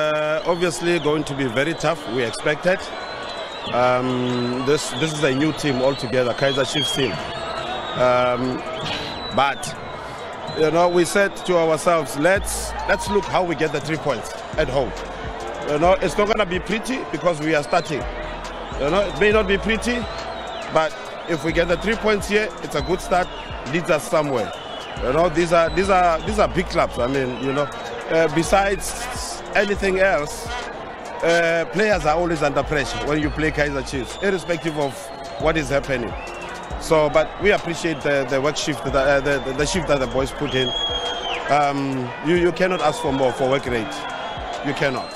obviously going to be very tough. We expected. Um, this this is a new team altogether, Kaizer Chiefs team. Um, but you know, we said to ourselves, let's let's look how we get the three points at home. You know, it's not going to be pretty because we are starting. You know, it may not be pretty, but if we get the three points here, it's a good start. Leads us somewhere. You know, these are these are these are big clubs. I mean, you know, uh, besides anything else, uh, players are always under pressure when you play Kaizer Chiefs, irrespective of what is happening. So, but we appreciate the, the work shift, that, uh, the, the shift that the boys put in. Um, you, you cannot ask for more for work rate. You cannot.